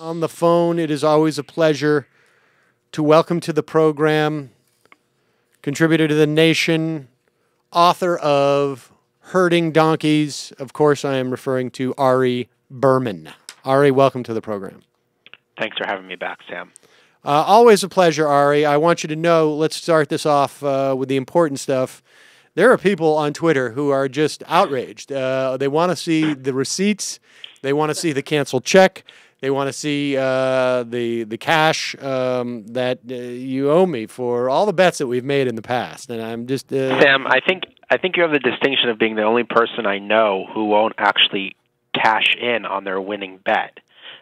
on the phone. It is always a pleasure to welcome to the program contributor to the Nation, author of Herding Donkeys. Of course, I am referring to Ari Berman. Ari, welcome to the program. Thanks for having me back, Sam. Uh, always a pleasure, Ari. I want you to know, let's start this off uh, with the important stuff. There are people on Twitter who are just outraged. Uh, they want to see the receipts, they want to see the canceled check, they want to see uh, the the cash um, that uh, you owe me for all the bets that we've made in the past. And I'm just uh, Sam. I think I think you have the distinction of being the only person I know who won't actually cash in on their winning bet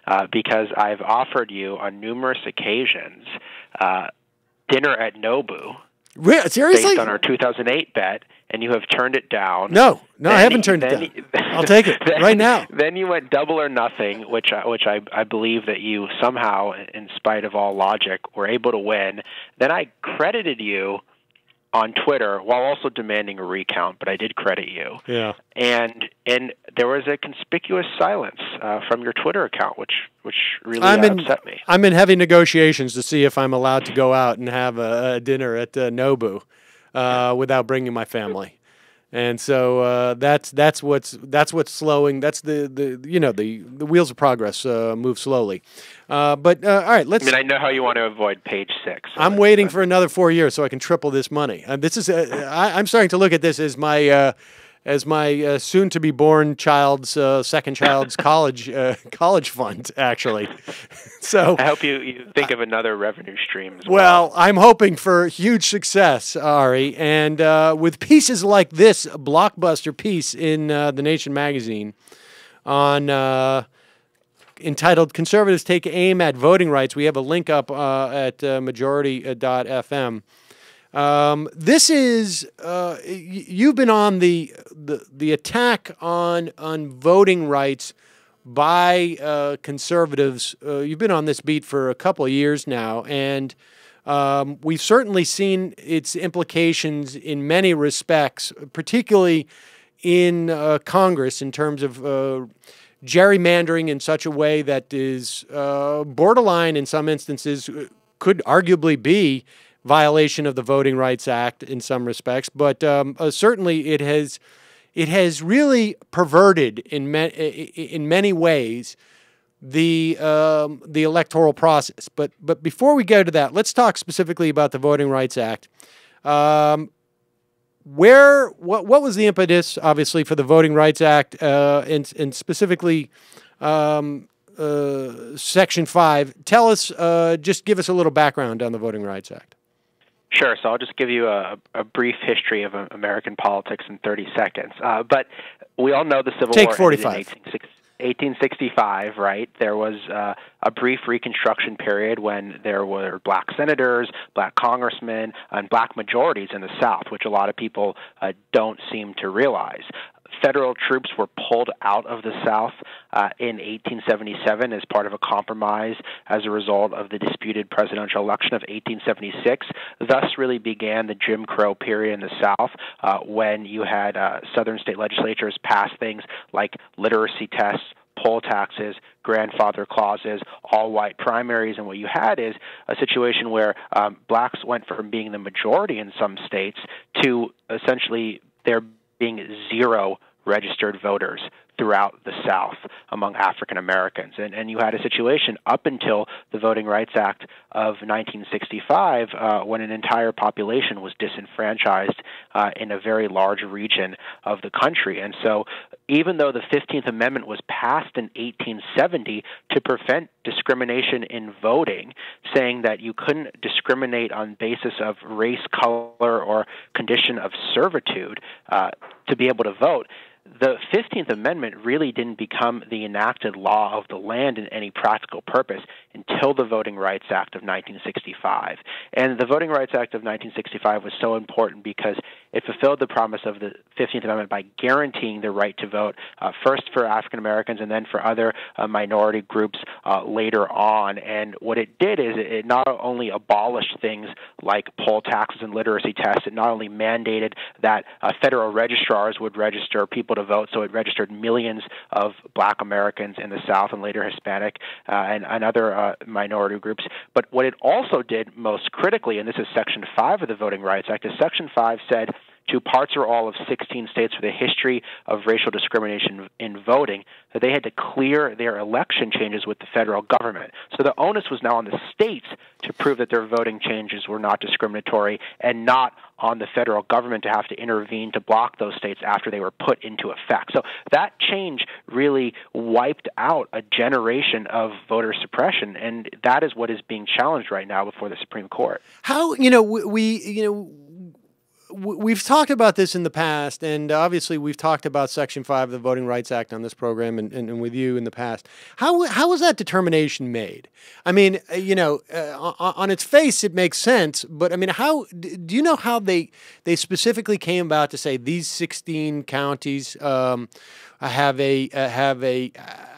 uh, because I've offered you on numerous occasions uh, dinner at Nobu. Re- seriously? Based on our 2008 bet, and you have turned it down. No, no, then I haven't turned it down. I'll take it then, right now. Then you went double or nothing, which I, which I I believe that you somehow, in spite of all logic, were able to win. Then I credited you on Twitter while also demanding a recount, but I did credit you. Yeah. And and there was a conspicuous silence uh, from your Twitter account, which which really I'm uh, in, upset me. I'm in heavy negotiations to see if I'm allowed to go out and have a, a dinner at uh, Nobu uh, without bringing my family. And so uh, that's that's what's that's what's slowing. That's the, the you know the the wheels of progress uh, move slowly. Uh, but uh, all right, let's. I mean, I know how you want to avoid page six. So I'm waiting for another four years so I can triple this money. Uh, this is uh, I, am starting to look at this as my as my uh, soon to be born child's uh, second child's college uh, college fund actually so i hope you, you think of another revenue stream well. well. i'm hoping for huge success ari and uh, with pieces like this blockbuster piece in uh, the nation magazine on uh, entitled conservatives take aim at voting rights we have a link up at majority.fm um, this is uh, you've been on the, the the attack on on voting rights by uh, conservatives. Uh, you've been on this beat for a couple of years now, and um, we've certainly seen its implications in many respects, particularly in uh, Congress in terms of uh, gerrymandering in such a way that is uh, borderline in some instances could arguably be violation of the Voting Rights Act in some respects, but um, uh, certainly it has it has really perverted in ma- in many ways the um, the electoral process. But but before we go to that, let's talk specifically about the Voting Rights Act. Um, where what what was the impetus, obviously, for the Voting Rights Act, uh, and and specifically um, uh, Section Five? Tell us, uh, just give us a little background on the Voting Rights Act. Sure. So I'll just give you a, a brief history of uh, American politics in 30 seconds. Uh, but we all know the Civil Take War 45. ended in 1865, right? There was uh, a brief Reconstruction period when there were black senators, black congressmen, and black majorities in the South, which a lot of people uh, don't seem to realize federal troops were pulled out of the South uh, in 1877 as part of a compromise as a result of the disputed presidential election of 1876. Thus, really began the Jim Crow period in the South uh, when you had uh, Southern state legislatures pass things like literacy tests, poll taxes, grandfather clauses, all white primaries, and what you had is a situation where um, blacks went from being the majority in some states to essentially there being zero registered voters throughout the South among African Americans. And, and you had a situation up until the Voting Rights Act of 1965 uh, when an entire population was disenfranchised uh, in a very large region of the country. And so, even though the 15th Amendment was passed in 1870 to prevent discrimination in voting, saying that you couldn't discriminate on basis of race, color, or condition of servitude uh, to be able to vote, the 15th Amendment really didn't become the enacted law of the land in any practical purpose until the Voting Rights Act of 1965. And the Voting Rights Act of 1965 was so important because it fulfilled the promise of the 15th Amendment by guaranteeing the right to vote, uh, first for African Americans and then for other uh, minority groups uh, later on. And what it did is it not only abolished things like poll taxes and literacy tests, it not only mandated that uh, federal registrars would register people to vote, so it registered millions of black Americans in the South and later Hispanic uh, and, and other uh, minority groups. But what it also did most critically, and this is Section 5 of the Voting Rights Act, is Section 5 said to parts or all of 16 states with a history of racial discrimination in voting that they had to clear their election changes with the federal government. So the onus was now on the states to prove that their voting changes were not discriminatory and not on the federal government to have to intervene to block those states after they were put into effect. So that change really wiped out a generation of voter suppression, and that is what is being challenged right now before the Supreme Court. How, you know, we, you know, we've talked about this in the past, and obviously we've talked about Section Five of the Voting Rights Act on this program and, and, and with you in the past. How how was that determination made? I mean, uh, you know, uh, on its face it makes sense, but I mean, how do you know how they they specifically came about to say these sixteen counties um, have a uh, have a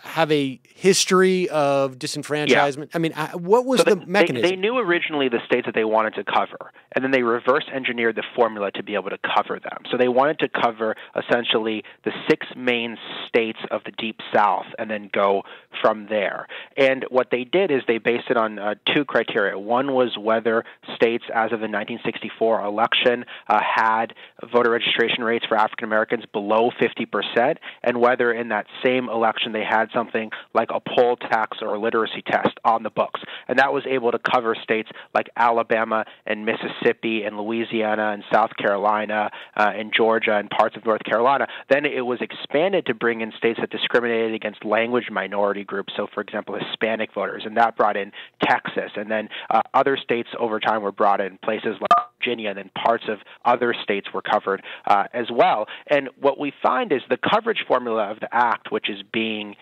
have a history of disenfranchisement? Yeah. I mean, what was so the mechanism? They, they, knew originally the states that they wanted to cover, and then they reverse engineered the formula to be able to cover them. So they wanted to cover essentially the six main states of the Deep South and then go from there. And what they did is they based it on uh, two criteria. One was whether states, as of the 1964 election, uh, had voter registration rates for African Americans below 50%, and whether in that same election they had something like a poll tax or a literacy test on the books. And that was able to cover states like Alabama and Mississippi and Louisiana and South Carolina uh, and Georgia and parts of North Carolina. Then it was expanded to bring in states that discriminated against language minority groups. So, for example, Hispanic voters, and that brought in Texas. And then uh, other states over time were brought in, places like Virginia, and then parts of other states were covered uh, as well. And what we find is the coverage formula of the act, which is being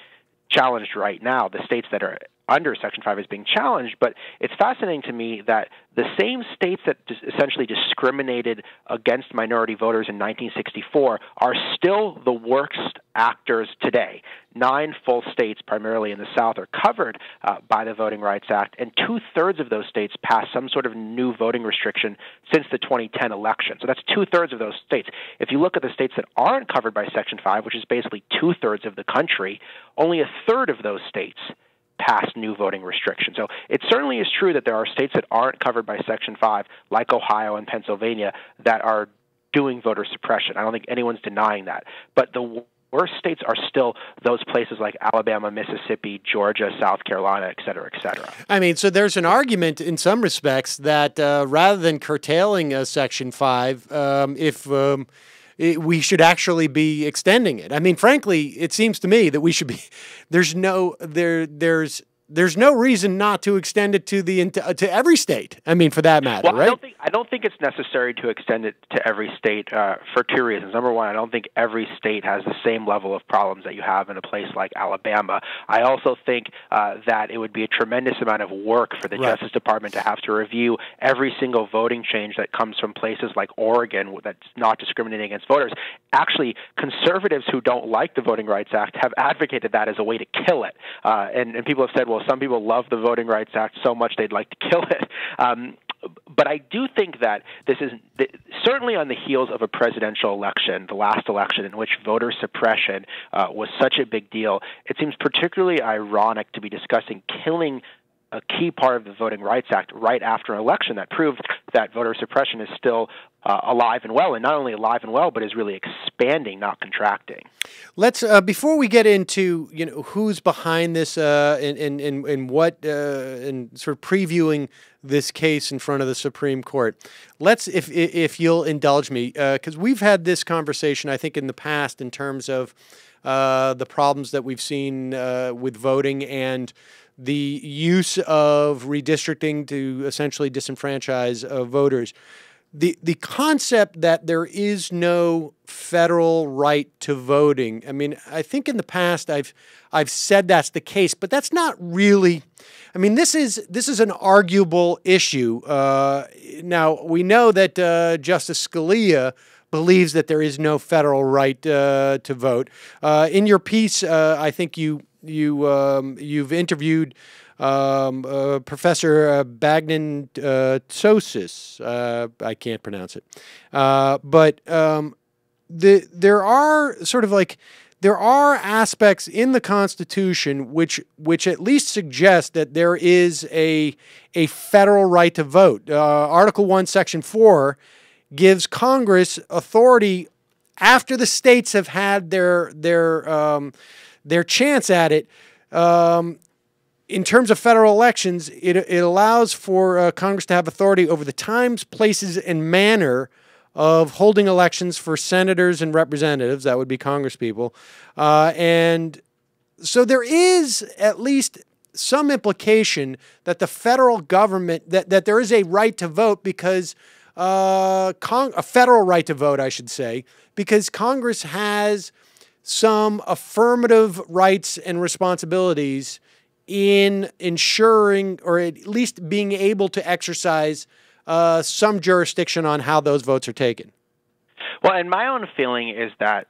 challenged right now, the states that are under Section 5 is being challenged. But it's fascinating to me that the same states that essentially discriminated against minority voters in 1964 are still the worst actors today. Nine full states, primarily in the South, are covered uh, by the Voting Rights Act, and two thirds of those states passed some sort of new voting restriction since the 2010 election. So that's two thirds of those states. If you look at the states that aren't covered by Section 5, which is basically two thirds of the country, only a third of those states pass new voting restrictions. So it certainly is true that there are states that aren't covered by Section 5, like Ohio and Pennsylvania, that are doing voter suppression. I don't think anyone's denying that. But the worst states are still those places like Alabama, Mississippi, Georgia, South Carolina, et cetera, et cetera. I mean, so there's an argument in some respects that uh, rather than curtailing a Section 5, um, if um, it, we should actually be extending it. I mean, frankly, it seems to me that we should be. There's no there. There's there's no reason not to extend it to the to every state. I mean, for that matter, well, right? I don't think I don't think it's necessary to extend it to every state uh, for two reasons. Number one, I don't think every state has the same level of problems that you have in a place like Alabama. I also think uh, that it would be a tremendous amount of work for the right. Justice Department to have to review every single voting change that comes from places like Oregon that's not discriminating against voters. Actually, conservatives who don't like the Voting Rights Act have advocated that as a way to kill it, uh, and, and people have said, well well, some people love the Voting Rights Act so much they'd like to kill it. Um, but I do think that this is certainly on the heels of a presidential election, the last election in which voter suppression uh, was such a big deal. It seems particularly ironic to be discussing killing a key part of the Voting Rights Act right after an election that proved that voter suppression is still uh, alive and well, and not only alive and well, but is really expanding, not contracting. Let's uh, before we get into you know who's behind this uh, and, and, and, and what uh, and sort of previewing this case in front of the Supreme Court. Let's, if if you'll indulge me, because uh, we've had this conversation, I think, in the past in terms of uh, the problems that we've seen uh, with voting and the use of redistricting to essentially disenfranchise uh, voters. The, the concept that there is no federal right to voting. I mean, I think in the past I've I've said that's the case, but that's not really. I mean, this is this is an arguable issue. Uh, now we know that uh, Justice Scalia believes that there is no federal right uh, to vote. Uh, in your piece, uh, I think you you um, you've interviewed um, uh, Professor uh, Bagnan uh. Uh, I can't pronounce it, uh, but um, the there are sort of like there are aspects in the Constitution which which at least suggest that there is a a federal right to vote. Uh, Article one, Section four, gives Congress authority after the states have had their their um, their chance at it. Um, in terms of federal elections, it, it allows for uh, Congress to have authority over the times, places, and manner of holding elections for senators and representatives. That would be congresspeople. Uh, and so there is at least some implication that the federal government, that, that there is a right to vote because uh, a federal right to vote, I should say, because Congress has some affirmative rights and responsibilities in ensuring or at least being able to exercise uh, some jurisdiction on how those votes are taken. Well, and my own feeling is that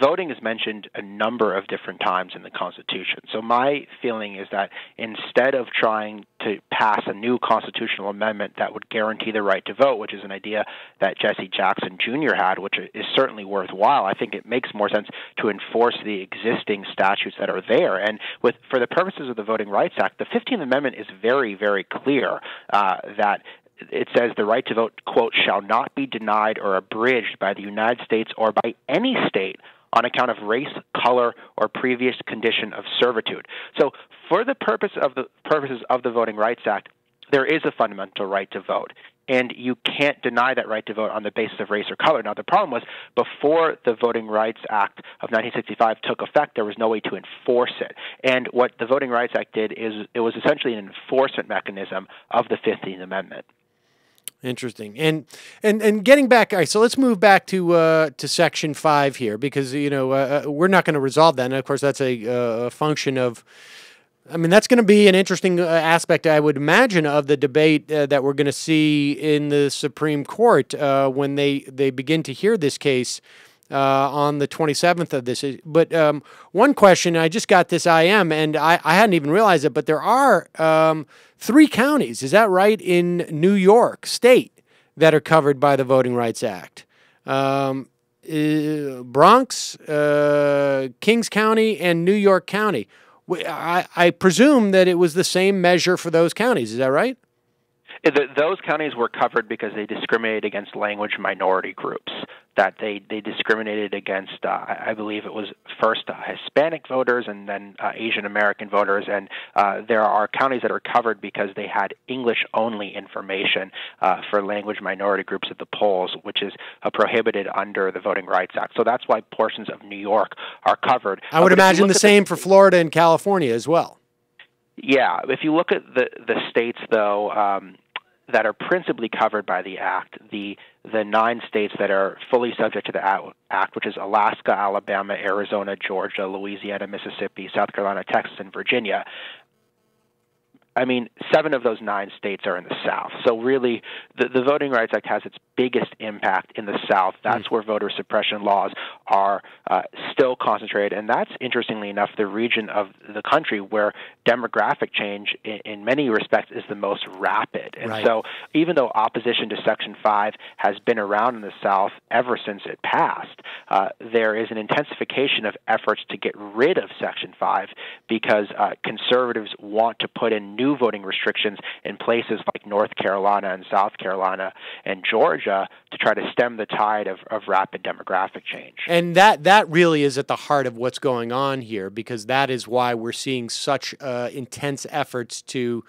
voting is mentioned a number of different times in the Constitution. So my feeling is that instead of trying to pass a new constitutional amendment that would guarantee the right to vote, which is an idea that Jesse Jackson Jr. had, which is certainly worthwhile, I think it makes more sense to enforce the existing statutes that are there. And with for the purposes of the Voting Rights Act, the 15th Amendment is very, very clear uh, that it says the right to vote, quote, shall not be denied or abridged by the United States or by any state on account of race, color, or previous condition of servitude. So, for the purpose of the purposes of the Voting Rights Act, there is a fundamental right to vote. And you can't deny that right to vote on the basis of race or color. Now, the problem was before the Voting Rights Act of 1965 took effect, there was no way to enforce it. And what the Voting Rights Act did is it was essentially an enforcement mechanism of the 15th Amendment. Interesting. And and and getting back, all right. So let's move back to uh, to section five here because you know uh, uh we're not going to resolve that. And of course, that's a, uh, a function of. I mean, that's going to be an interesting uh, aspect, I would imagine, of the debate uh, that we're going to see in the Supreme Court uh, when they they begin to hear this case. On the 27th of this. But um, one question, I just got this IM, and I, I hadn't even realized it, but there are um, three counties, is that right, in New York State that are covered by the Voting Rights Act. Um, uh, Bronx, uh, Kings County, and New York County. I, I, presume that it was the same measure for those counties. Is that right? Those counties were covered because they discriminated against language minority groups. That they they discriminated against, uh, I believe it was first uh, Hispanic voters and then uh, Asian American voters, and uh, there are counties that are covered because they had English only information uh, for language minority groups at the polls, which is uh, prohibited under the Voting Rights Act. So that's why portions of New York are covered. I would imagine the same the, for Florida and California as well. Yeah, if you look at the the states though. Um, that are principally covered by the act, the the nine states that are fully subject to the act, which is Alaska, Alabama, Arizona, Georgia, Louisiana, Mississippi, South Carolina, Texas, and Virginia. I mean, seven of those nine states are in the South. So really, the, the Voting Rights Act has its biggest impact in the South. That's mm. where voter suppression laws are uh, still concentrated, and that's interestingly enough the region of the country where demographic change, in, in many respects, is the most rapid. And right. so, even though opposition to Section Five has been around in the South ever since it passed, uh, there is an intensification of efforts to get rid of Section Five because uh, conservatives want to put in new voting restrictions in places like North Carolina and South Carolina and Georgia to try to stem the tide of, of rapid demographic change. And that, that really is at the heart of what's going on here because that is why we're seeing such uh, intense efforts to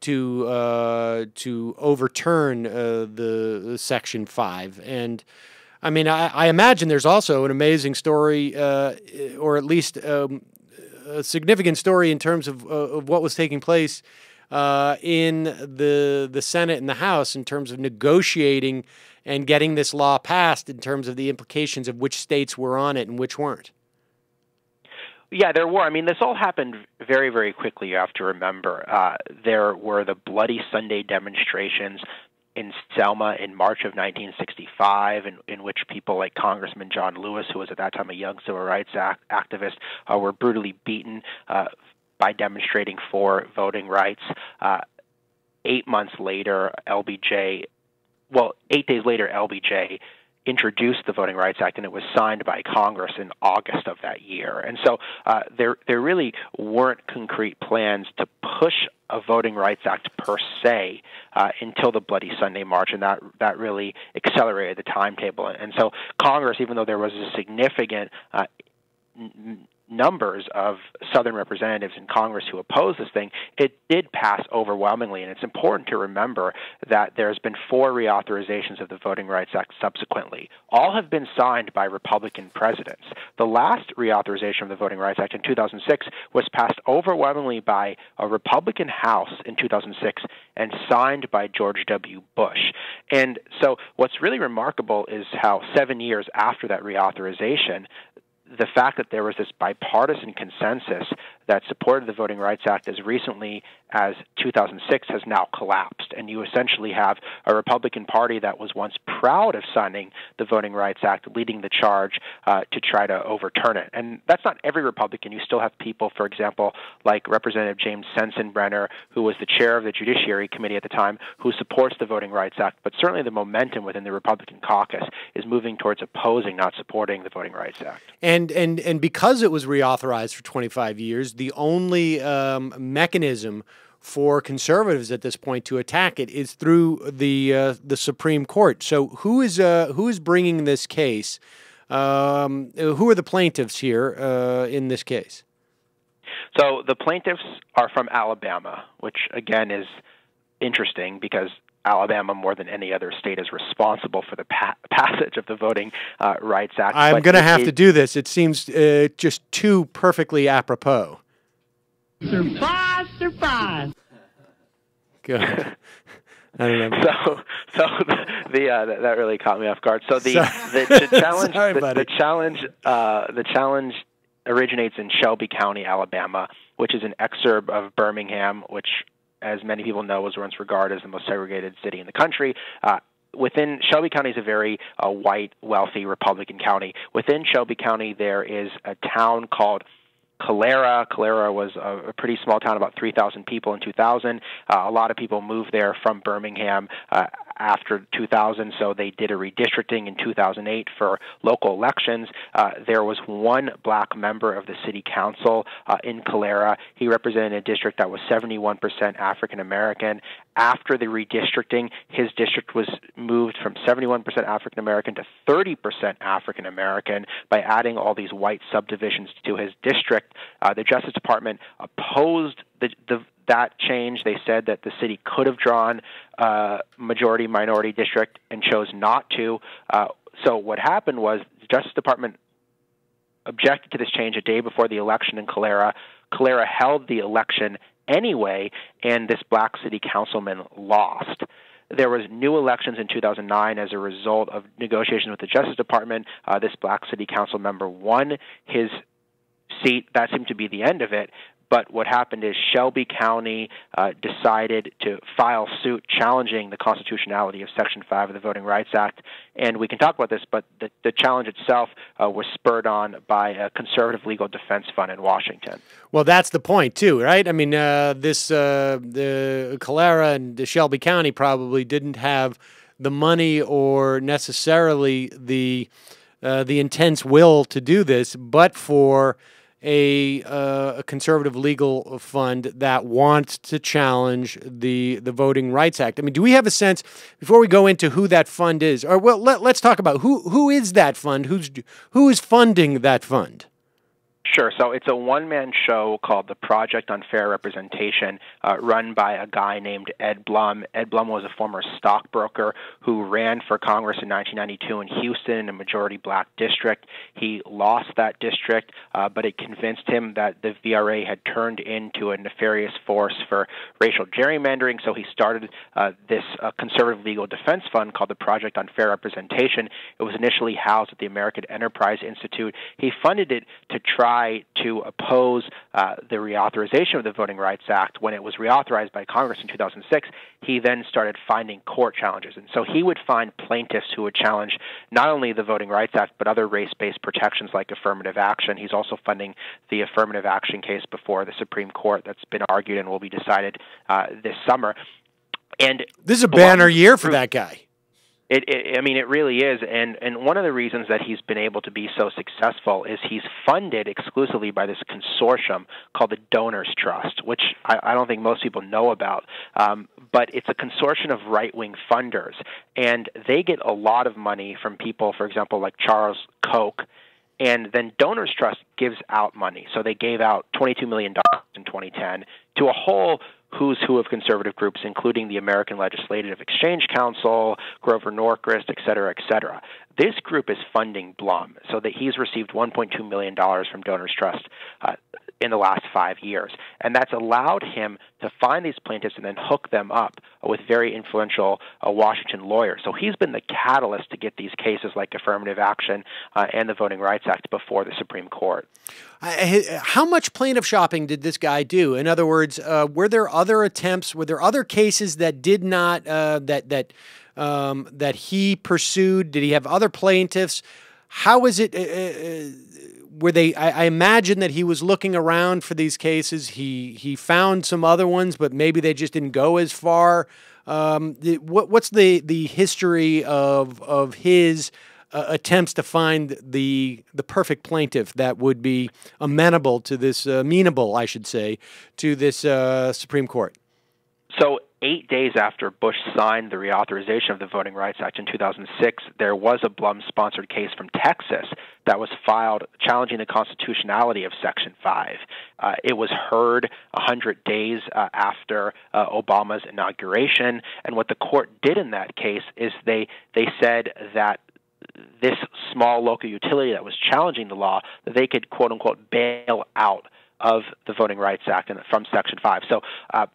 to uh, to overturn uh, the, Section Five. And I mean, I, I, imagine there's also an amazing story, uh, or at least um, a significant story in terms of, uh, of what was taking place uh, in the the Senate and the House in terms of negotiating and getting this law passed in terms of the implications of which states were on it and which weren't. Yeah, there were. I mean, this all happened very, very quickly. You have to remember. Uh, there were the Bloody Sunday demonstrations in Selma in March of 1965, in, in which people like Congressman John Lewis, who was at that time a young civil rights act, activist, uh, were brutally beaten uh, by demonstrating for voting rights. Uh, eight months later, LBJ, well, eight days later, LBJ introduced the Voting Rights Act, and it was signed by Congress in August of that year. And so uh, there there really weren't concrete plans to push a Voting Rights Act per se uh, until the Bloody Sunday March, and that that really accelerated the timetable. And so Congress, even though there was a significant uh, numbers of Southern representatives in Congress who oppose this thing, it did pass overwhelmingly. And it's important to remember that there's been four reauthorizations of the Voting Rights Act subsequently. All have been signed by Republican presidents. The last reauthorization of the Voting Rights Act in 2006 was passed overwhelmingly by a Republican House in 2006 and signed by George W. Bush. And so what's really remarkable is how seven years after that reauthorization, the fact that there was this bipartisan consensus that supported the Voting Rights Act as recently as 2006 has now collapsed. And you essentially have a Republican Party that was once proud of signing the Voting Rights Act, leading the charge uh, to try to overturn it. And that's not every Republican. You still have people, for example, like Representative James Sensenbrenner, who was the chair of the Judiciary Committee at the time, who supports the Voting Rights Act. But certainly the momentum within the Republican caucus is moving towards opposing, not supporting the Voting Rights Act. And and and because it was reauthorized for 25 years, the only um, mechanism for conservatives at this point to attack it is through the uh, the Supreme Court. So who is uh, who is bringing this case? Um, who are the plaintiffs here uh, in this case? So the plaintiffs are from Alabama, which again is interesting because Alabama, more than any other state, is responsible for the pa- passage of the Voting uh, Rights Act. I'm going to have to do this. It seems uh, just too perfectly apropos. Surprise, surprise. Good. I don't know. So, so the, the uh, that really caught me off guard. So the the, the, challenge, Sorry, the, the challenge, uh, the challenge originates in Shelby County, Alabama, which is an exurb of Birmingham, which, as many people know, was once regarded as the most segregated city in the country. Uh, within Shelby County is a very uh, white, wealthy Republican county. Within Shelby County, there is a town called Calera. Calera was a, a pretty small town, about 3,000 people in 2000. Uh, a lot of people moved there from Birmingham uh, after 2000, so they did a redistricting in 2008 for local elections. Uh, there was one black member of the city council uh, in Calera. He represented a district that was 71% African American. After the redistricting, his district was moved from 71% African American to 30% African American by adding all these white subdivisions to his district. Uh, the Justice Department opposed the, the that change. They said that the city could have drawn a majority minority district and chose not to. Uh, so what happened was the Justice Department objected to this change a day before the election in Calera. Calera held the election anyway, and this black city councilman lost. There was new elections in 2009 as a result of negotiations with the Justice Department. Uh, this black city council member won his seat. That seemed to be the end of it. But what happened is Shelby County uh, decided to file suit challenging the constitutionality of Section 5 of the Voting Rights Act. And we can talk about this, but the, the challenge itself uh, was spurred on by a conservative legal defense fund in Washington. Well, that's the point, too, right? I mean, uh, this, uh, the Calera and the Shelby County probably didn't have the money or necessarily the, uh, the intense will to do this, but for a, uh, a conservative legal fund that wants to challenge the the Voting Rights Act. I mean, do we have a sense before we go into who that fund is, or well, let, let's talk about who who is that fund? Who's who is funding that fund? Sure. So it's a one man show called the Project on Fair Representation, uh, run by a guy named Ed Blum. Ed Blum was a former stockbroker who ran for Congress in 1992 in Houston in a majority black district. He lost that district, uh, but it convinced him that the VRA had turned into a nefarious force for racial gerrymandering. So he started uh, this uh, conservative legal defense fund called the Project on Fair Representation. It was initially housed at the American Enterprise Institute. He funded it to try to oppose uh, the reauthorization of the Voting Rights Act when it was reauthorized by Congress in 2006. He then started finding court challenges. And so he would find plaintiffs who would challenge not only the Voting Rights Act, but other race based protections like affirmative action. He's also funding the affirmative action case before the Supreme Court that's been argued and will be decided uh, this summer. And this is a banner year for that guy. It, it, I mean, it really is, and and one of the reasons that he's been able to be so successful is he's funded exclusively by this consortium called the Donors Trust, which I, I don't think most people know about. Um, but it's a consortium of right-wing funders, and they get a lot of money from people, for example, like Charles Koch, and then Donors Trust gives out money. So they gave out $22 million in 2010 to a whole who's who of conservative groups, including the American Legislative Exchange Council, Grover Norquist, et cetera, et cetera. This group is funding Blum, so that he's received $1.2 million from Donors Trust uh, in the last five years. And that's allowed him to find these plaintiffs and then hook them up with very influential uh, Washington lawyers. So he's been the catalyst to get these cases like affirmative action uh, and the Voting Rights Act before the Supreme Court. How much plaintiff shopping did this guy do? In other words, uh, were there other attempts? Were there other cases that did not uh, that that um, that he pursued? Did he have other plaintiffs? How is it? Were they? I, I, imagine that he was looking around for these cases. He he found some other ones, but maybe they just didn't go as far. Um, the, what, what's the the history of of his uh, attempts to find the the perfect plaintiff that would be amenable to this uh, amenable, I should say, to this uh, Supreme Court? So eight days after Bush signed the reauthorization of the Voting Rights Act in 2006, there was a Blum sponsored case from Texas that was filed challenging the constitutionality of Section 5. Uh, it was heard 100 days uh, after uh, Obama's inauguration, and what the court did in that case is they, they said that this small local utility that was challenging the law, that they could quote unquote bail out of the Voting Rights Act and from Section 5. So uh,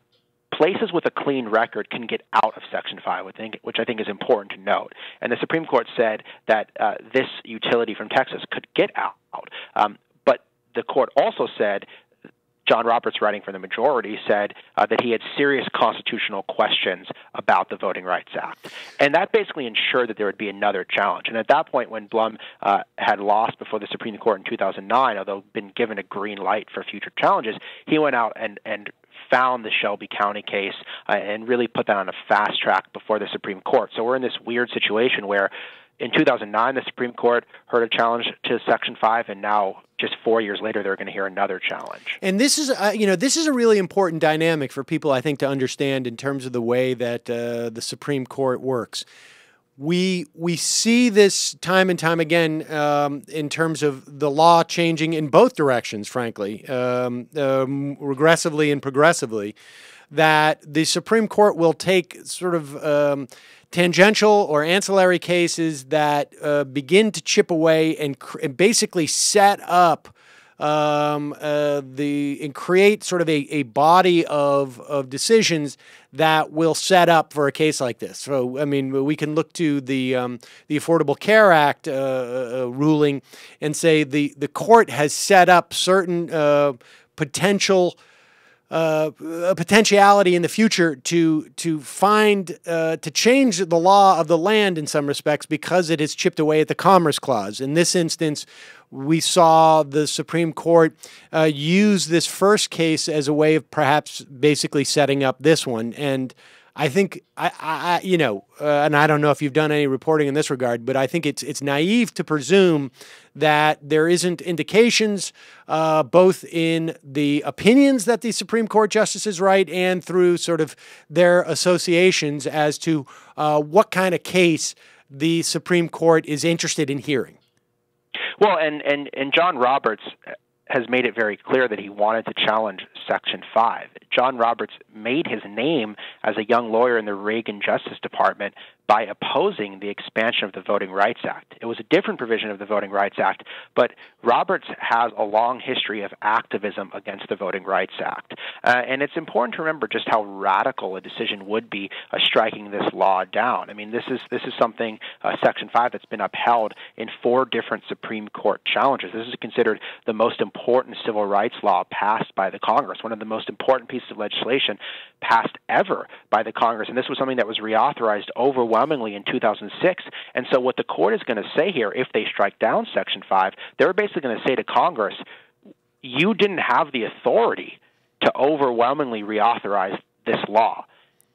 places with a clean record can get out of Section 5, which I think is important to note. And the Supreme Court said that uh, this utility from Texas could get out. Um, but the court also said John Roberts, writing for the majority, said uh, that he had serious constitutional questions about the Voting Rights Act. And that basically ensured that there would be another challenge. And at that point, when Blum uh, had lost before the Supreme Court in 2009, although been given a green light for future challenges, he went out and, and found the Shelby County case uh, and really put that on a fast track before the Supreme Court. So we're in this weird situation where in 2009 the Supreme Court heard a challenge to Section 5 and now just 4 years later they're going to hear another challenge. And this is uh, you know this is a really important dynamic for people I think to understand in terms of the way that uh, the Supreme Court works we we see this time and time again um, in terms of the law changing in both directions, frankly, um, um, regressively and progressively. That the Supreme Court will take sort of um, tangential or ancillary cases that uh, begin to chip away and, and basically set up um, uh, the and create sort of a, a body of of decisions that will set up for a case like this. So, I mean, we can look to the um, the Affordable Care Act uh, uh, ruling and say the the court has set up certain uh, potential. Uh, a potentiality in the future to to find uh, to change the law of the land in some respects because it has chipped away at the Commerce Clause. In this instance, we saw the Supreme Court uh, use this first case as a way of perhaps basically setting up this one. And I think I, I you know, uh, and I don't know if you've done any reporting in this regard, but I think it's it's naive to presume that there isn't indications, uh, both in the opinions that the Supreme Court justices write and through sort of their associations as to uh, what kind of case the Supreme Court is interested in hearing. Well, and and and John Roberts has made it very clear that he wanted to challenge Section 5. John Roberts made his name as a young lawyer in the Reagan Justice Department by opposing the expansion of the Voting Rights Act. It was a different provision of the Voting Rights Act, but Roberts has a long history of activism against the Voting Rights Act. Uh, and it's important to remember just how radical a decision would be uh, striking this law down. I mean, this is this is something uh, Section 5 that's been upheld in four different Supreme Court challenges. This is considered the most important civil rights law passed by the Congress, one of the most important pieces of legislation passed ever by the Congress. And this was something that was reauthorized overwhelmingly overwhelmingly in 2006. And so, what the court is going to say here, if they strike down Section 5, they're basically going to say to Congress, you didn't have the authority to overwhelmingly reauthorize this law.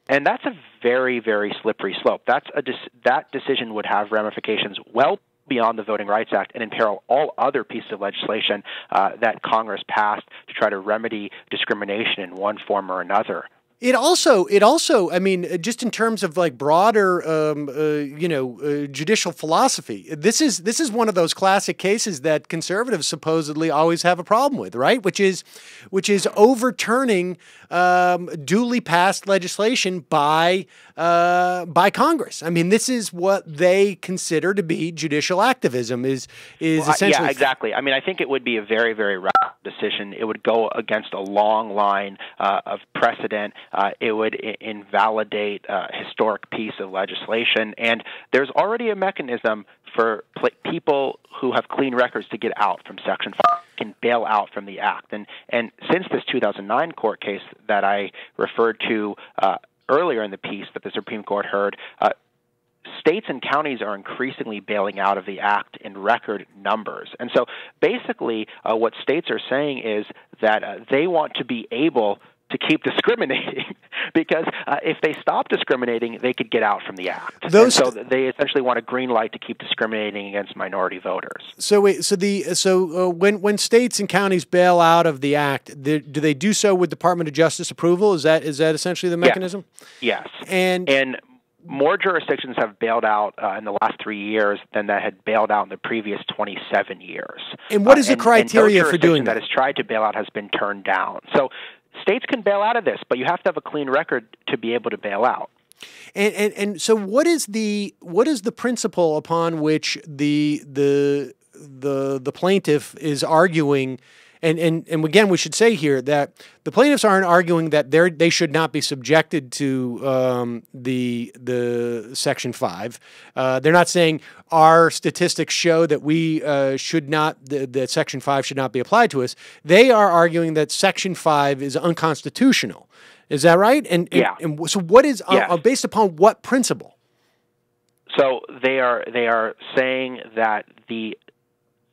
And that's a very, very slippery slope. That's a that decision would have ramifications well beyond the Voting Rights Act and imperil all other pieces of legislation uh, that Congress passed to try to remedy discrimination in one form or another. It also, it also, I mean, uh, just in terms of like broader, um, uh, you know, uh, judicial philosophy, this is this is one of those classic cases that conservatives supposedly always have a problem with, right? Which is, which is overturning um, duly passed legislation by uh, by Congress. I mean, this is what they consider to be judicial activism. Is is well, essentially yeah, exactly. I mean, I think it would be a very very rapid decision. It would go against a long line uh, of precedent. Uh, it would I- invalidate a historic piece of legislation, and there's already a mechanism for pl- people who have clean records to get out from Section 5 can bail out from the act. And and since this 2009 court case that I referred to uh, earlier in the piece that the Supreme Court heard. Uh, states and counties are increasingly bailing out of the act in record numbers. And so basically, uh, what states are saying is that uh, they want to be able to keep discriminating because uh, if they stop discriminating, they could get out from the act. Those, and so they essentially want a green light to keep discriminating against minority voters. So wait, so the so uh, when when states and counties bail out of the act, do they do so with Department of Justice approval? Is that is that essentially the mechanism? Yes. yes. And and more jurisdictions have bailed out uh, in the last three years than that had bailed out in the previous 27 years. And what is the uh, criteria and, for doing that? That has tried to bail out has been turned down. So states can bail out of this, but you have to have a clean record to be able to bail out. And, and and so what is the what is the principle upon which the the the the plaintiff is arguing and, and, and again, we should say here that the plaintiffs aren't arguing that they they should not be subjected to um, the the Section Five. Uh, they're not saying our statistics show that we uh, should not that Section Five should not be applied to us. They are arguing that Section Five is unconstitutional. Is that right? And, yeah. and, and so, what is uh, uh, based upon what principle? So they are they are saying that the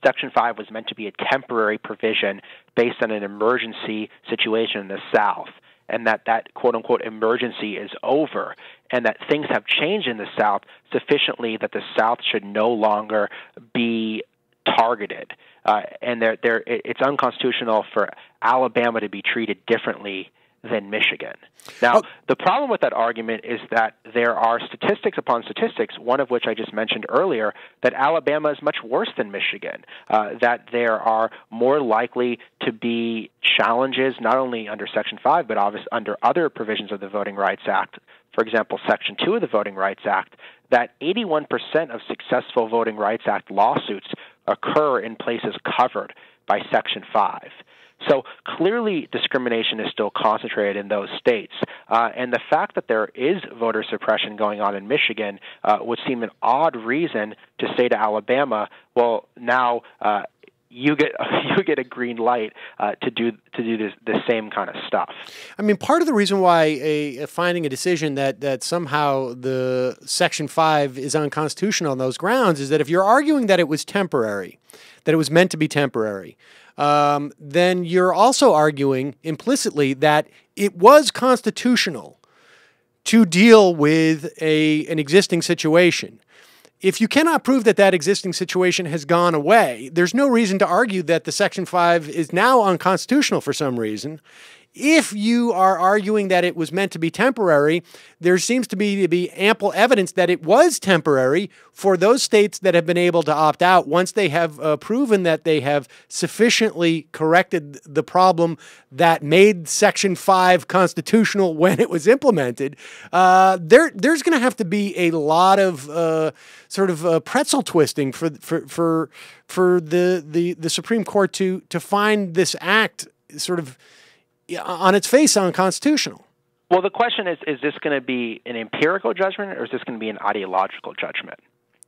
Section 5 was meant to be a temporary provision based on an emergency situation in the South, and that that quote unquote emergency is over, and that things have changed in the South sufficiently that the South should no longer be targeted. Uh, and they're, they're, it's unconstitutional for Alabama to be treated differently than Michigan. Now, oh. the problem with that argument is that there are statistics upon statistics, one of which I just mentioned earlier, that Alabama is much worse than Michigan, uh, that there are more likely to be challenges not only under Section 5, but obviously under other provisions of the Voting Rights Act. For example, Section 2 of the Voting Rights Act, that 81% of successful Voting Rights Act lawsuits occur in places covered by Section 5. So clearly, discrimination is still concentrated in those states. Uh, and the fact that there is voter suppression going on in Michigan uh, would seem an odd reason to say to Alabama, well, now uh, you get you get a green light uh, to do to do this the same kind of stuff. I mean, part of the reason why a, a, finding a decision that that somehow the Section Five is unconstitutional on those grounds is that if you're arguing that it was temporary, that it was meant to be temporary, um, then you're also arguing implicitly that it was constitutional to deal with a an existing situation if you cannot prove that that existing situation has gone away, there's no reason to argue that the Section 5 is now unconstitutional for some reason. If you are arguing that it was meant to be temporary, there seems to be to be ample evidence that it was temporary for those states that have been able to opt out once they have uh, proven that they have sufficiently corrected the problem that made Section 5 constitutional when it was implemented. Uh, there, there's going to have to be a lot of uh, sort of uh, pretzel twisting for, for, for, for the, the, the Supreme Court to, to find this act sort of on its face unconstitutional. Well, the question is: Is this going to be an empirical judgment, or is this going to be an ideological judgment?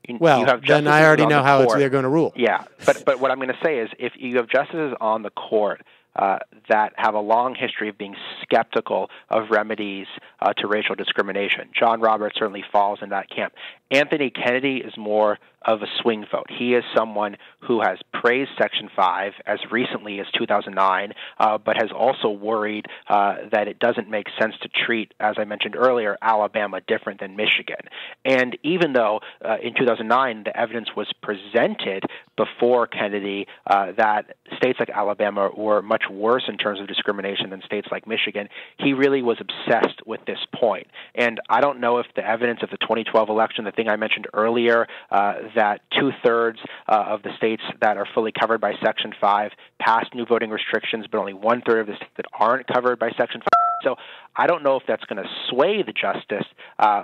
You, well, you then I already know how they're going to rule. Yeah, but but what I'm going to say is, if you have justices on the court uh, that have a long history of being skeptical of remedies uh, to racial discrimination. John Roberts certainly falls in that camp. Anthony Kennedy is more of a swing vote. He is someone who has praised Section 5 as recently as 2009, uh, but has also worried uh, that it doesn't make sense to treat, as I mentioned earlier, Alabama different than Michigan. And even though uh, in 2009 the evidence was presented before Kennedy uh, that states like Alabama were much worse in terms of discrimination than states like Michigan, he really was obsessed with this point. And I don't know if the evidence of the 2012 election, the thing I mentioned earlier, uh, that two thirds uh, of the states that are fully covered by Section 5 passed new voting restrictions, but only one third of the states that aren't covered by Section 5. So I don't know if that's going to sway the justice, uh,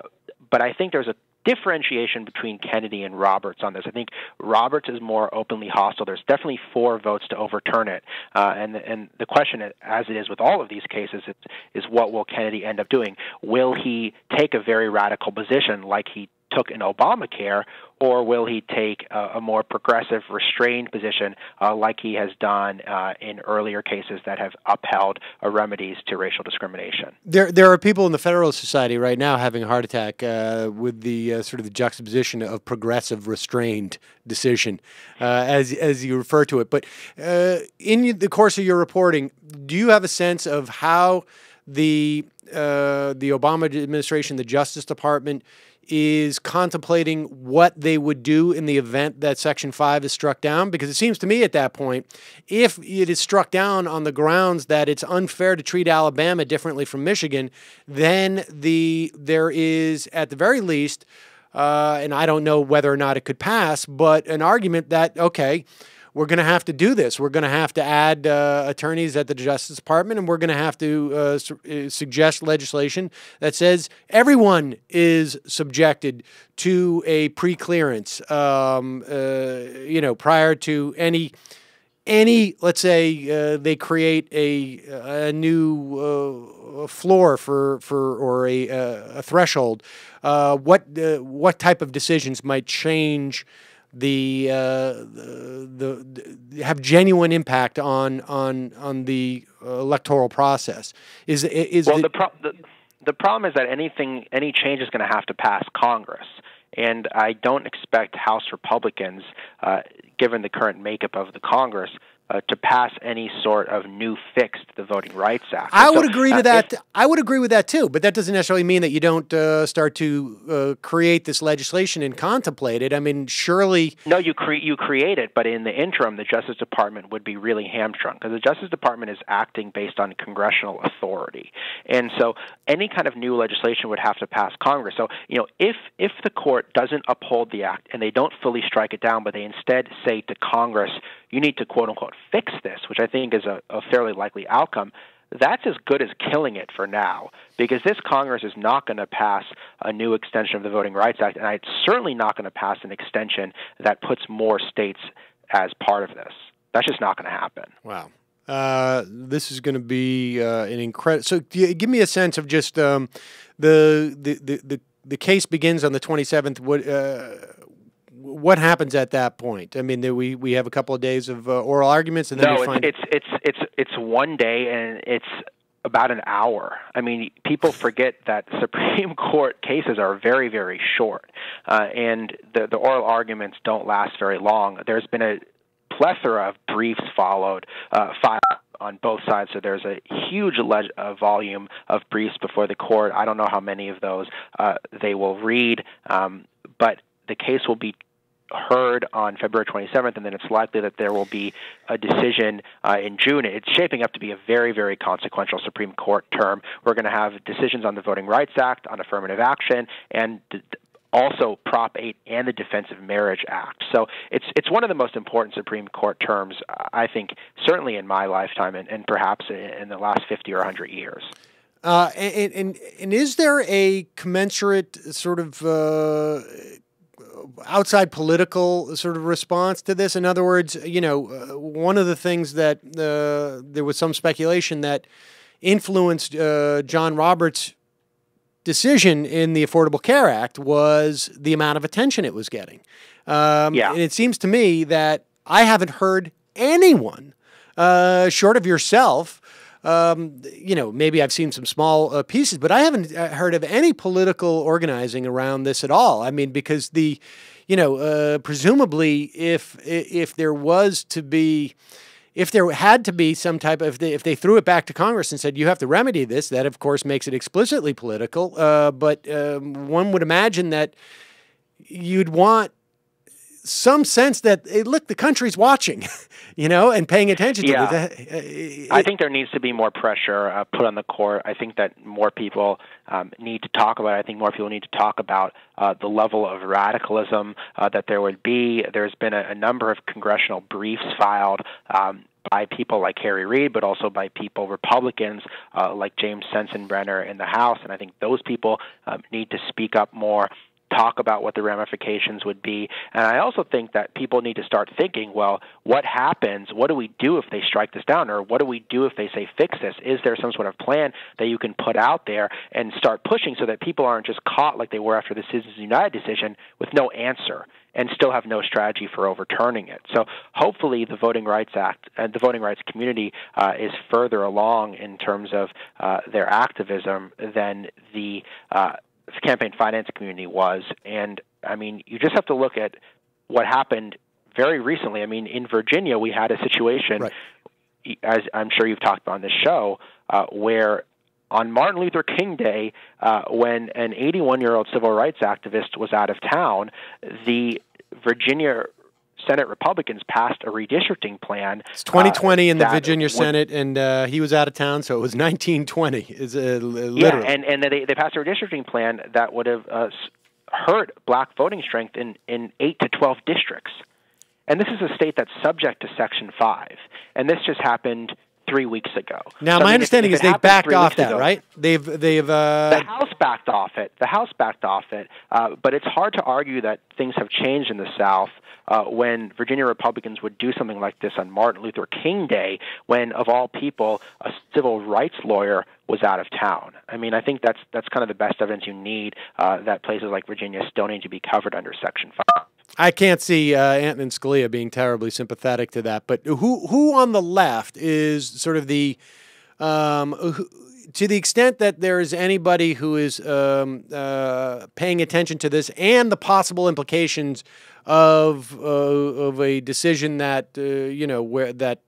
but I think there's a differentiation between Kennedy and Roberts on this. I think Roberts is more openly hostile. There's definitely four votes to overturn it, uh, and and the question, as it is with all of these cases, is, is what will Kennedy end up doing? Will he take a very radical position like he took in Obamacare, or will he take a, a more progressive, restrained position uh, like he has done uh, in earlier cases that have upheld uh, remedies to racial discrimination? There, there are people in the Federalist Society right now having a heart attack uh, with the uh, sort of the juxtaposition of progressive, restrained decision, uh, as as you refer to it. But in the course of your reporting, do you have a sense of how the the Obama administration, the Justice Department, is contemplating what they would do in the event that Section 5 is struck down? Because it seems to me at that point, if it is struck down on the grounds that it's unfair to treat Alabama differently from Michigan, then the there is, at the very least, uh, and I don't know whether or not it could pass, but an argument that, okay, we're going to have to do this. We're going to have to add uh, attorneys at the Justice Department, and we're going to have to uh, su- uh, suggest legislation that says everyone is subjected to a pre-clearance. Um, uh, you know, prior to any any, let's say, uh, they create a a new uh, floor for for or a a threshold. what what type of decisions might change? The, uh, the, the, have genuine impact on on on the electoral process. Is is well the, pro- the the problem is that anything any change is going to have to pass Congress. And I don't expect House Republicans, uh, given the current makeup of the Congress, uh, to pass any sort of new fix to the Voting Rights Act. I would agree to uh, that. If, I would agree with that too, but that doesn't necessarily mean that you don't uh, start to uh, create this legislation and contemplate it. I mean, surely. No, you create you create it, but in the interim, the Justice Department would be really hamstrung because the Justice Department is acting based on congressional authority, and so any kind of new legislation would have to pass Congress. So you know, if if the court doesn't uphold the act and they don't fully strike it down, but they instead say to Congress, you need to quote unquote fix this, which I think is a, a fairly likely outcome, that's as good as killing it for now because this Congress is not going to pass a new extension of the Voting Rights Act, and it's certainly not going to pass an extension that puts more states as part of this. That's just not going to happen. Wow. Uh, this is going to be uh, an incredible. So, give me a sense of just um, the, the, the the the case begins on the twenty seventh. What uh, what happens at that point? I mean, we we have a couple of days of uh, oral arguments, and then no, find it's it's it's it's one day, and it's about an hour. I mean, people forget that Supreme Court cases are very very short, uh, and the the oral arguments don't last very long. There's been a plethora of briefs followed uh, filed on both sides. So there's a huge leg- uh, volume of briefs before the court. I don't know how many of those uh, they will read, um, but the case will be heard on February 27th, and then it's likely that there will be a decision uh, in June. It's shaping up to be a very, very consequential Supreme Court term. We're going to have decisions on the Voting Rights Act, on affirmative action, and also Prop 8 and the Defense of Marriage Act. So it's it's one of the most important Supreme Court terms, I think, certainly in my lifetime, and, and perhaps in the last 50 or 100 years. Uh, and, and, and is there a commensurate sort of uh, outside political sort of response to this? In other words, you know, uh, one of the things that uh, there was some speculation that influenced uh, John Roberts' decision in the Affordable Care Act was the amount of attention it was getting. Um, yeah. And it seems to me that I haven't heard anyone, uh, short of yourself, um, you know, maybe I've seen some small uh, pieces, but I haven't uh, heard of any political organizing around this at all. I mean, because the, you know, uh, presumably, if if there was to be if there had to be some type of if they, if they threw it back to Congress and said you have to remedy this, that of course makes it explicitly political. Uh, but um, one would imagine that you'd want some sense that hey, look, the country's watching, you know, and paying attention Yeah. to it. Uh, I think there needs to be more pressure uh, put on the court. I think that more people um, need to talk about. It. I think more people need to talk about uh, the level of radicalism uh, that there would be. There's been a, a number of congressional briefs filed. Um, by people like Harry Reid, but also by people, Republicans uh, like James Sensenbrenner in the House, and I think those people um, need to speak up more talk about what the ramifications would be. And I also think that people need to start thinking, well, what happens? What do we do if they strike this down? Or what do we do if they say fix this? Is there some sort of plan that you can put out there and start pushing so that people aren't just caught like they were after the Citizens United decision with no answer? and still have no strategy for overturning it. So hopefully, the Voting Rights Act and the voting rights community uh, is further along in terms of uh, their activism than the uh, campaign finance community was. And I mean, you just have to look at what happened very recently. I mean, in Virginia, we had a situation, Right. as I'm sure you've talked about on this show, uh, where on Martin Luther King Day, uh, when an 81 year old civil rights activist was out of town, the Virginia Senate Republicans passed a redistricting plan. It's 2020 uh, in the Virginia would- Senate, and uh, he was out of town, so it was 1920. Is uh, literally. Yeah, and and they they passed a redistricting plan that would have uh, hurt black voting strength in in eight to twelve districts, and this is a state that's subject to Section Five, and this just happened three weeks ago. now, So, I my mean, understanding if is they backed off that, ago- right? They've they've uh, the House backed off it. The House backed off it. Uh, but it's hard to argue that things have changed in the South uh, when Virginia Republicans would do something like this on Martin Luther King Day, when of all people, a civil rights lawyer was out of town. I mean, I think that's that's kind of the best evidence you need uh, that places like Virginia still need to be covered under Section Five. I can't see uh, Antonin Scalia being terribly sympathetic to that. But who who on the left is sort of the um, who, to the extent that there is anybody who is um, uh, paying attention to this and the possible implications of uh, of a decision that uh, you know where that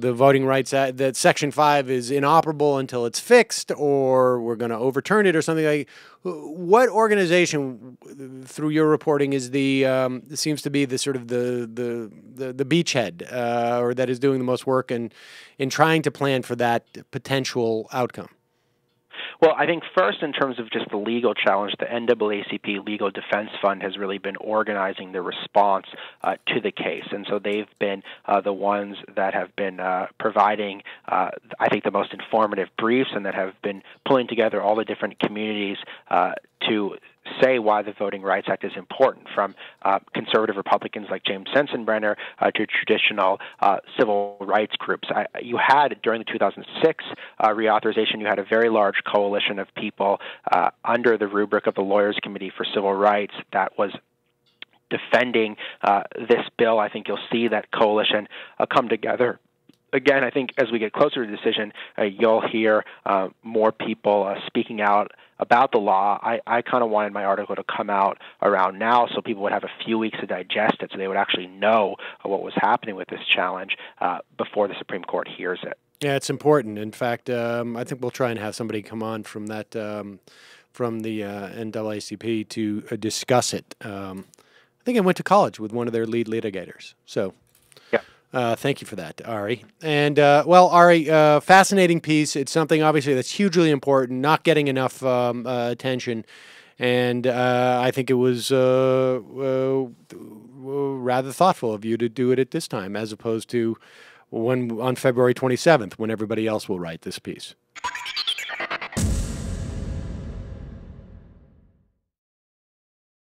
the Voting Rights Act that Section Five is inoperable until it's fixed, or we're going to overturn it, or something like. What organization, through your reporting, is the um, seems to be the sort of the the the, the beachhead, uh, or that is doing the most work in in trying to plan for that potential outcome? Well, I think first, in terms of just the legal challenge, the NAACP Legal Defense Fund has really been organizing the response uh, to the case, and so they've been uh, the ones that have been uh, providing, uh, I think, the most informative briefs, and that have been pulling together all the different communities uh, to say why the Voting Rights Act is important, from uh, conservative Republicans like James Sensenbrenner uh, to traditional uh, civil rights groups. I, you had during the 2006 uh, reauthorization, you had a very large coalition of people uh, under the rubric of the Lawyers Committee for Civil Rights that was defending uh, this bill. I think you'll see that coalition come together again, I think as we get closer to the decision, uh, you'll hear uh, more people uh, speaking out about the law. I, I kind of wanted my article to come out around now so people would have a few weeks to digest it so they would actually know what was happening with this challenge uh, before the Supreme Court hears it. Yeah, it's important. In fact, um, I think we'll try and have somebody come on from that um, from the uh, NAACP to uh, discuss it. Um, I think I went to college with one of their lead litigators. So. Uh, thank you for that, Ari. And uh, well, Ari, uh, fascinating piece. It's something obviously that's hugely important, not getting enough um, uh, attention. And uh, I think it was uh, rather thoughtful of you to do it at this time, as opposed to when on February 27th, when everybody else will write this piece.